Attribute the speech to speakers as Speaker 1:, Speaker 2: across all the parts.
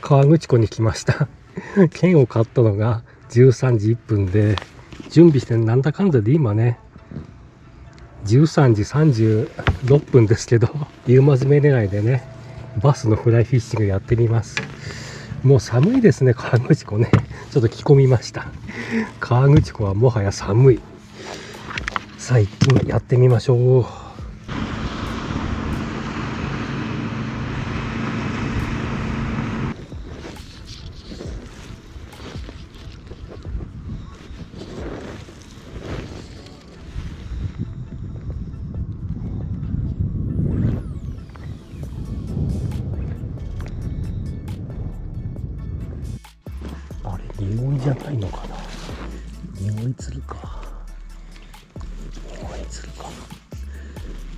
Speaker 1: 河口湖に来ました。券を買ったのが13時1分で準備してなんだかんだで今ね13時36分ですけど夕間詰め狙いでねバスのフライフィッシングやってみます。もう寒いですね河口湖ね。ちょっと着込みました。河口湖はもはや寒い。さあ一気にやってみましょう。匂いじゃないのかな。匂いするか。匂いつるか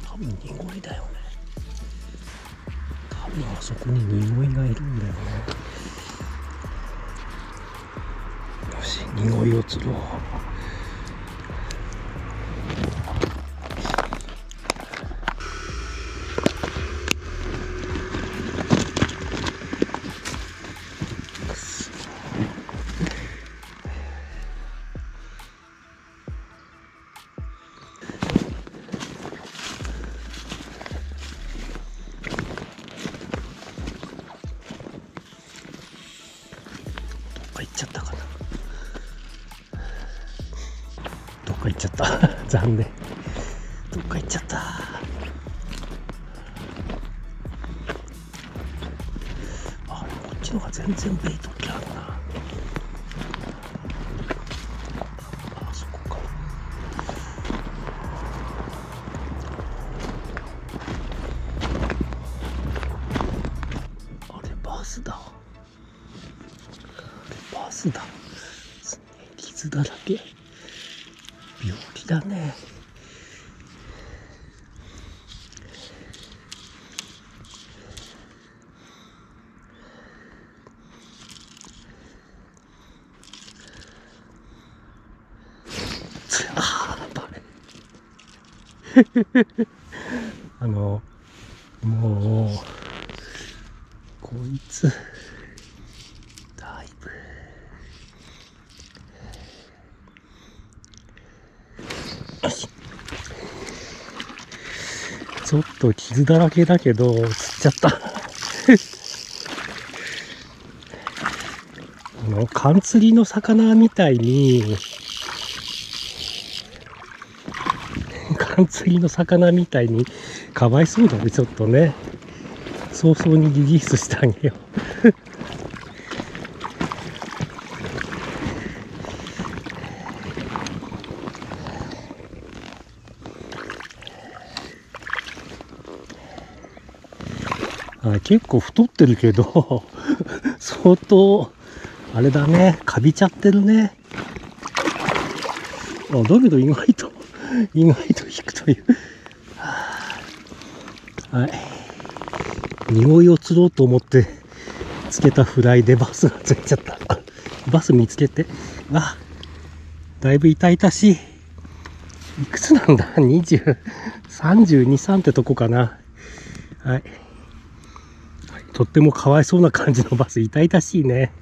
Speaker 1: 多分匂いだよね。多分あそこに匂いがいるんだよね。よし匂いを釣ろう。行っちゃったかな。どっか行っちゃった。残念。どっか行っちゃった。あれこっちの方が全然ベイトだらけ。病気だね。つあバレ。あの、もう、こいつ、だいぶ。よしちょっと傷だらけだけど、釣っちゃった。あの、缶釣りの魚みたいに、缶釣りの魚みたいに、かわいそうだね、ちょっとね。早々にリリースしてあげよう。結構太ってるけど、相当、あれだね、かびちゃってるね。あだけど意外と、意外と引くという。はい。匂いを釣ろうと思って、つけたフライでバスがついちゃった。バス見つけて、あ、だいぶ痛々しい。いくつなんだ ?20、32、3ってとこかな。はい。とってもかわいそうな感じのバス、痛々しいね。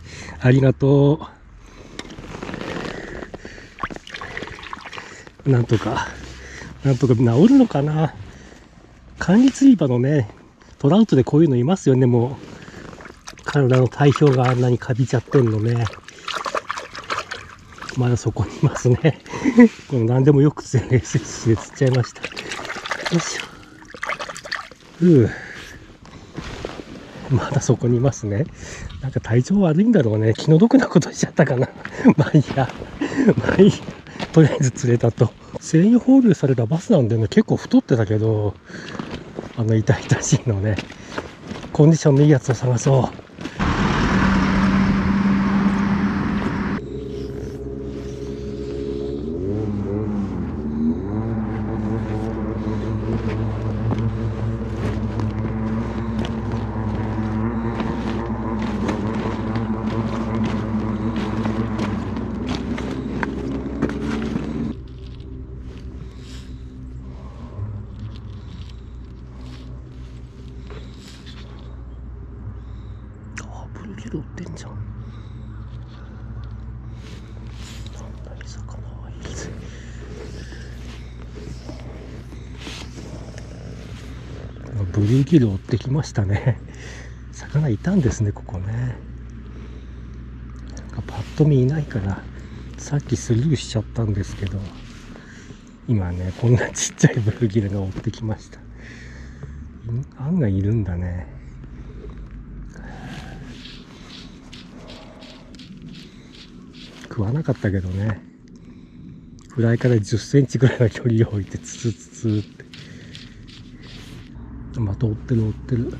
Speaker 1: ありがとう。なんとか、なんとか治るのかな。管理釣り場のね、トラウトでこういうのいますよね、もう。体の体表があんなにかびちゃってんのね。まだそこにいますね。この何でもよく釣れ SS で釣っちゃいました。よいしょ。うぅ。まだそこにいますね。なんか体調悪いんだろうね。気の毒なことしちゃったかな。まあいいや。まあいいや。とりあえず釣れたと。繊維放流されたバスなんでね、結構太ってたけど、あの痛々しいのね。コンディションのいいやつを探そう。売ってんじゃん。なんだい魚はいいぜ。ブルーギル追ってきましたね。魚いたんですねここね。なんかパッと見いないからさっきスルーしちゃったんですけど今ねこんなちっちゃいブルーギルが追ってきました。案外いるんだね。食わなかったけどね。フライから1 0センチぐらいの距離を置いてツツツツって。また追ってる追ってる。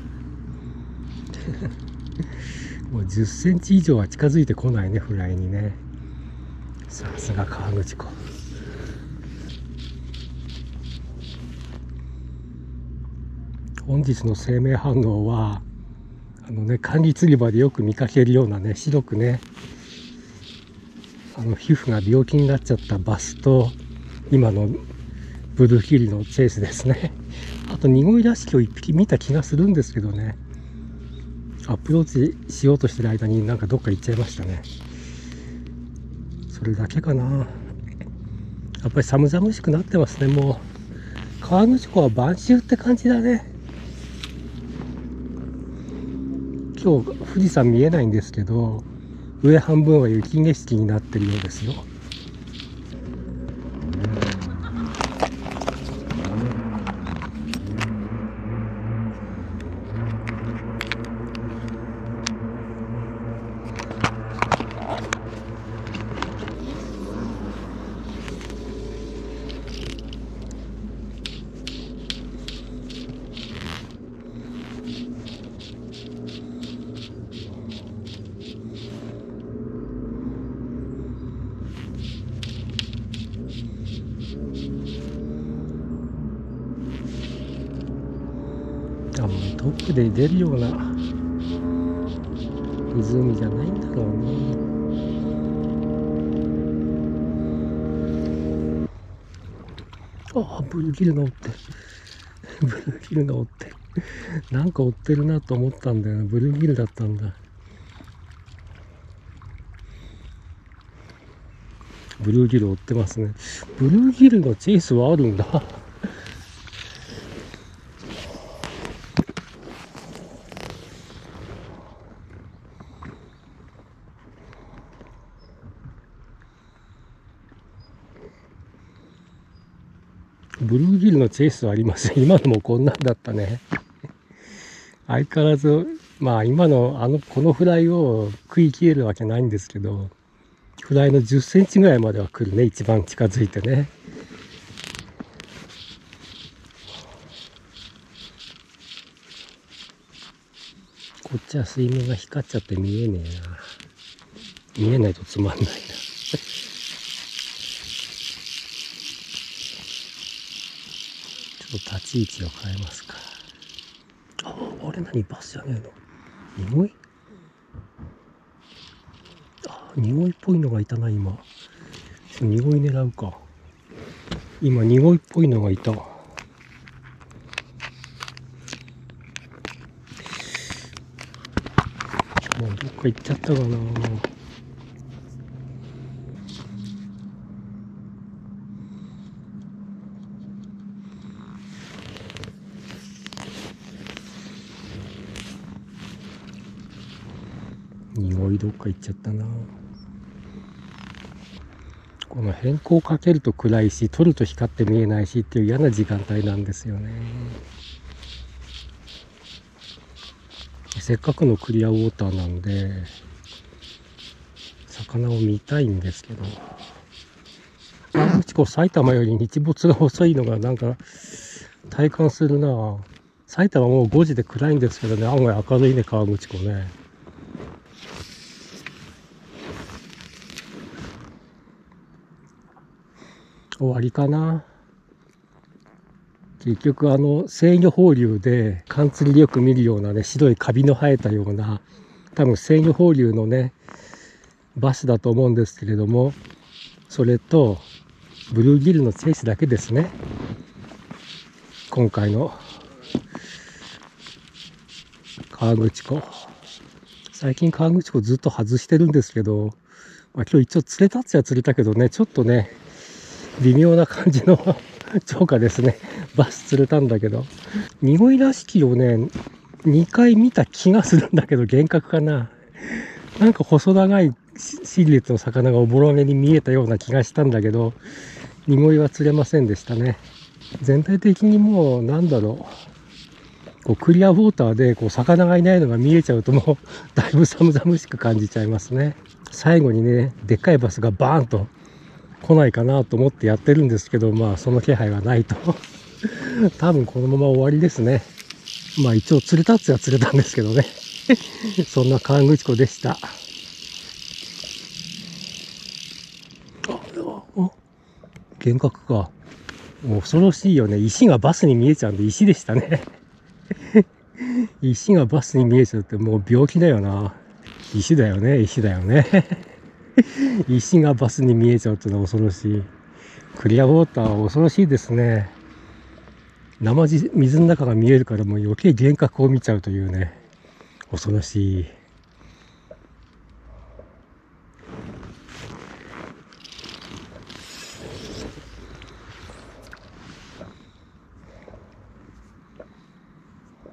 Speaker 1: もう1 0センチ以上は近づいてこないねフライにね。さすが川口湖。本日の生命反応はあのね管理釣り場でよく見かけるようなね白くねあの皮膚が病気になっちゃったバスと今のブルーヒリのチェイスですね。あと濁いらしきを1匹見た気がするんですけどね。アプローチしようとしてる間になんかどっか行っちゃいましたね。それだけかな。やっぱり寒々しくなってますね。もう川口湖は晩秋って感じだね。今日富士山見えないんですけど上半分は雪景色になってるようですよ。あもうトップで出るような湖じゃないんだろうね。ああブルーギルが追って。ブルーギルが追 って。なんか追ってるなと思ったんだよな。ブルーギルだったんだ。ブルーギル追ってますね。ブルーギルのチェイスはあるんだ。ブルーギルのチェイスはあります 今のもこんなんだったね。相変わらずまあ今のあのこのフライを食い切れるわけないんですけどフライの1 0センチぐらいまでは来るね一番近づいてね。こっちは水面が光っちゃって見えねえな。見えないとつまんないな。ち位置を変えますか。あ、あれ何？バスじゃねえの？濁い？あ、濁いっぽいのがいたな、今。濁い狙うか。今、濁いっぽいのがいた。もうどっか行っちゃったかな。匂いどっか行っちゃったな。この変更かけると暗いし撮ると光って見えないしっていう嫌な時間帯なんですよね。せっかくのクリアウォーターなんで魚を見たいんですけどこ埼玉より日没が遅いのがなんか体感するな。埼玉もう5時で暗いんですけどね。案外明るいね川口湖ね。終わりかな。結局あの制御放流で貫通でよく見るようなね白いカビの生えたような多分制御放流のねバスだと思うんですけれどもそれとブルーギルのチェイスだけですね。今回の川口湖。最近河口湖ずっと外してるんですけど、まあ、今日一応釣れたっちゃ釣れたけどね、ちょっとね、微妙な感じの 超過ですね。バス釣れたんだけど。濁いらしきをね、2回見た気がするんだけど、幻覚かな。なんか細長いシリエツの魚がおぼろげに見えたような気がしたんだけど、濁いは釣れませんでしたね。全体的にもう、なんだろう。こうクリアウォーターでこう魚がいないのが見えちゃうともう だいぶ寒々しく感じちゃいますね。最後にね、でっかいバスがバーンと来ないかなと思ってやってるんですけど、まあその気配はないと。多分このまま終わりですね。まあ一応釣れたっつは釣れたんですけどね。そんな河口湖でした。あ、幻覚か。恐ろしいよね。石がバスに見えちゃうんで石でしたね。石がバスに見えちゃうってもう病気だよな。石だよね、石だよね。石がバスに見えちゃうってのは恐ろしい。クリアウォーターは恐ろしいですね。生地、水の中が見えるからもう余計幻覚を見ちゃうというね、恐ろしい。